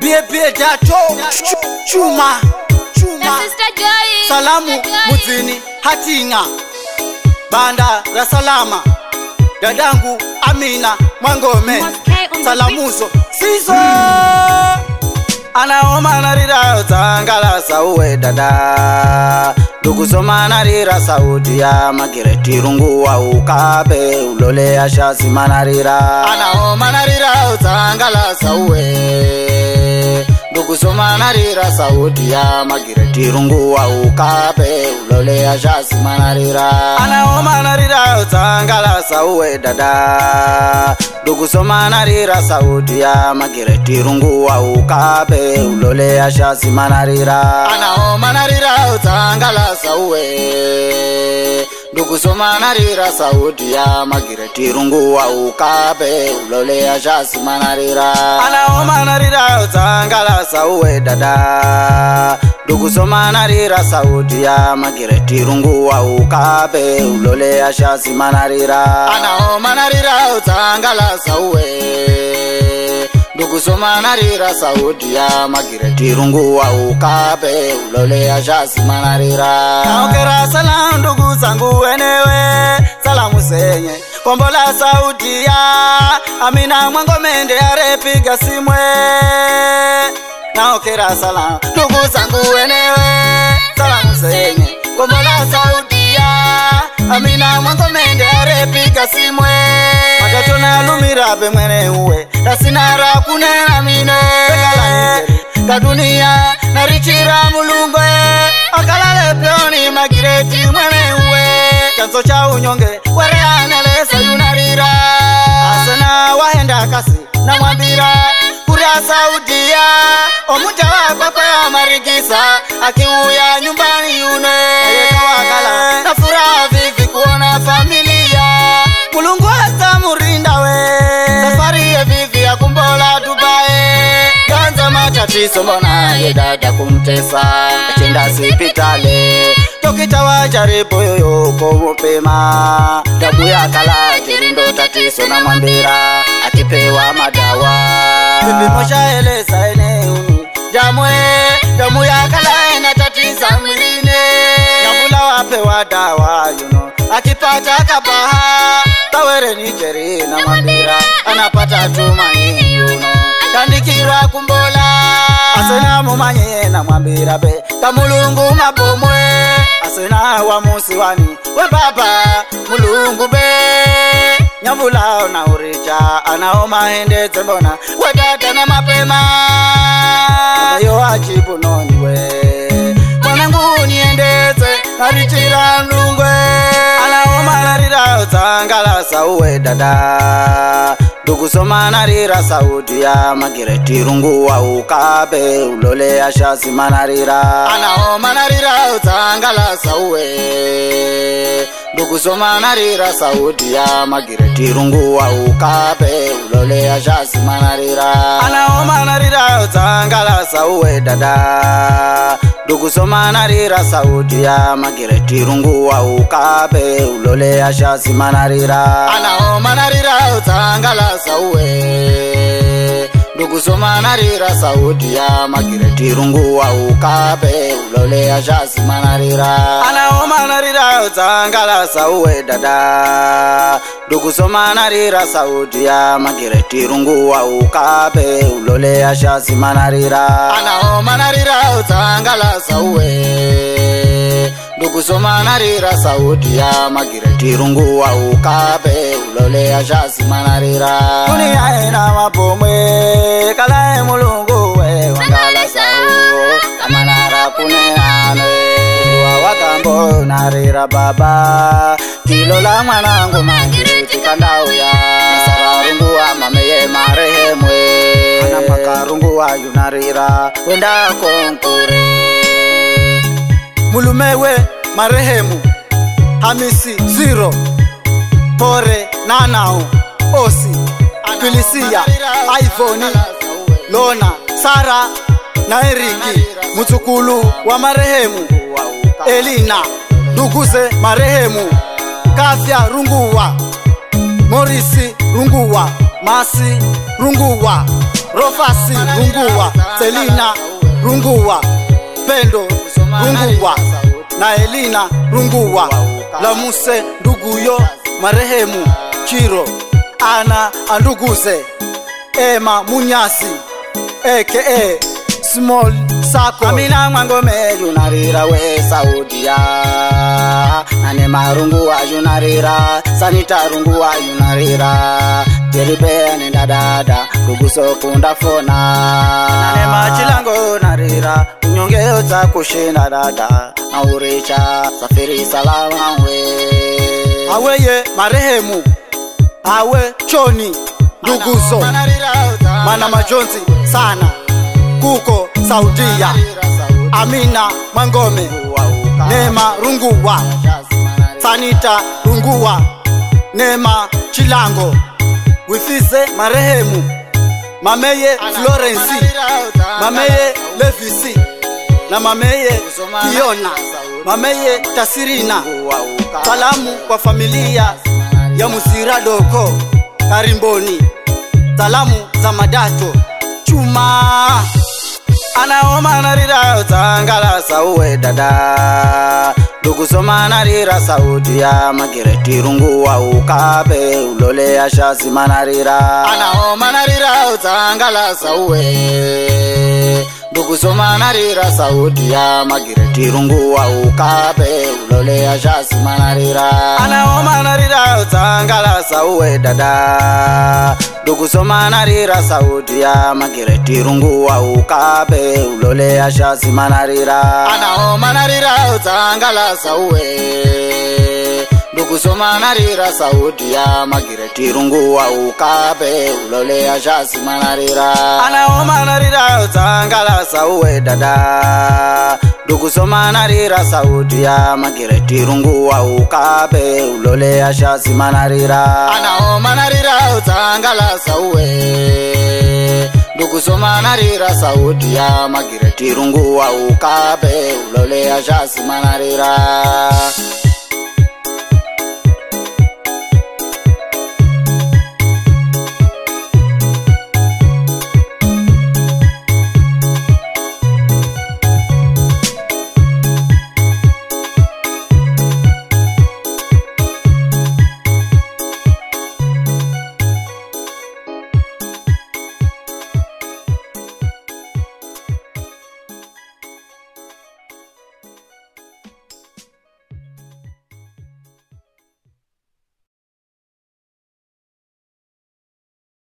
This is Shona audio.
bebe dato chuma chuma salamu muzini hatinga banda la salama dadangu amina mwangome salamuzo sizo anaoma narira dzangalasa uwe dada ndukusoma narira sauti ya magireti wa ukabe ulole ashazima narira anaoma narirayo kusomanarira saudi ya magiretirunguwa ukape uloleya zasimanarira anawo manarira dzangala sauwe dada dukusomanarira saudi ya magiretirunguwa ukape uloleya zasimanarira anawo manarira dzangala sauwe ndikusomanarira saudi ya magireti runguwa ukape uloleya chasimanarira anaomanarira dzangala sauwe dada ndikusomanarira saudi ya magireti runguwa ukape uloleya chasimanarira anaomanarira dzangala sauwe gusoma narira sauti ya magiretirunguwa ukape ulole ya shasima narira naongera salamu ndugu zangu wenewe salamu senye kombola sauti ya amina mwangomende arepiga simwe naokera salamu ndugu zangu wenewe salamu senye kombola sauti ya amina mwangomende arepiga simwe kana lumira be mene uwe tasinara kunena mine kadunia narichira mulungu e akalale peoni magireti mene uwe chanzo cha unyonge wereanelesa yunarira asena wahenda kasi namwambira kuria saudia omuja wakwakwe amarigisa akiuya nyumba tatizo, mbona ye dada kumtesa, chinda sipitali tokitawa jaribu yoyo kumupima, dabu ya kala jirindo tatiso na mwambira akipewa madawa nimoshaeleza eneo jamwe damu ya kala ena inatatiza mwilini, nabula wapewa dawa yuno know akipata kabaha tawere nijeri na mambira anapata tumaini mwanyi yena mwambirabe kamulungu mabomwe asena wa musi wani we papa mulungu be nyavula na urija anawo maendedze mbona wetatana mapema yo achipunoniwe uniendeze kanichira ndungwe anaomalarira dzangala sauwe dada ndukusomanarira saudi ya magereti runguwa ukabe ulole ashazimanarira anaomanarira dzangala sauwe ndukusomanarira saudi ya magereti runguwa ukabe ulole ashazimanarira anaomanarira dzangala sauwe dada dukusomanarira saudiya magiretirunguwa ukape ulole ashasimanarira anao manarira utsangala sauwe kuzomanarira saudi ya magireti runguwa ukabe uloleya zhazimanarira anawo manarira dzangalasa uwedada ndikuzomanarira saudi ya magireti runguwa ukabe uloleya zhazimanarira anawo manarira dzangalasa uwe ndukusomanarira saudi ya magiretirunguwa ukape uloleya zasimanarira kuni aina mabomwe kalae mulungu wewaaaakune ane wakambonarira baba kilola mwanangu magireti kandauya sararunguwa mameye marehemwe ana makarunguwa yunarira wendakonkure Mulumewe marehemu Hamisi Zero Pore Nanao Osi Filisia Ivoni Lona Sara na Eriki mutukulu wa marehemu Elina nduguze marehemu Kafya Runguwa Morisi Runguwa Masi Runguwa Rofasi Runguwa Selina Runguwa Pendo Rungua na Elina Rungua Lamuse nduguyo marehemu Chiro ana anduguze Ema Munyasi aka small sako amina mwangome junarira we saudia nane marungu junarira sanita rungu junarira jeribeani ndadada kukusokunda fona nane machilango narira unyongeota kushinda dada naurisha safiri salamawe aweye marehemu awe choni nduguso mana majonzi sana kuko saudia amina mwangome nema runguwa sanita runguwa nema chilango wifise marehemu mameye Florensi, mameye Levisi na mameye Kiona, mameye Tasirina. Salamu kwa familia ya Musira Doko Karimboni, salamu za Madato Chuma anaoma anarirao tangala uwe dada dukusomanarira saudiya magiretirunguwa ukape ulole ashazi manarira anao manarira utsangala sauwe ndokuzomanarira saudhiya magiretirunguwa ukape uloleya zvasimanarira anawo manarira dzangala sauwe dada ndokuzomanarira saudhiya magiretirunguwa ukape uloleya zvasimanarira anawo manarira dzangala sauwe kusomanarira saudi ya magireti runguwa ukabe ulole ajasimanarira anaomanarira dzangala sauwedada ndukusomanarira saudi ya magireti runguwa ukabe ulole ajasimanarira anaomanarira dzangala sauwe ndukusomanarira saudi ya magireti runguwa ukabe ulole ajasimanarira